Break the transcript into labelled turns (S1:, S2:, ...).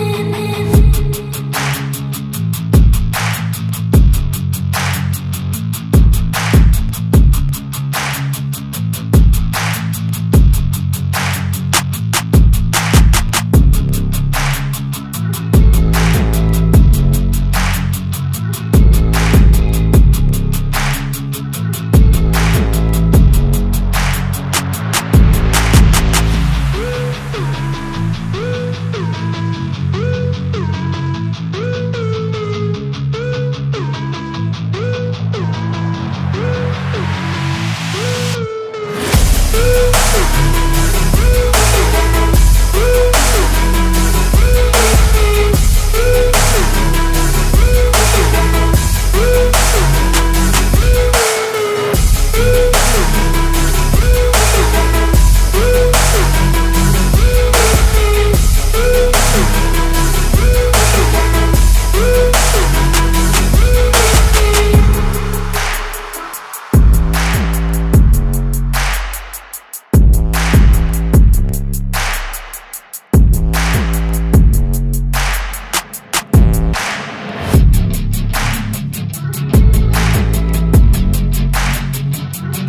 S1: wanna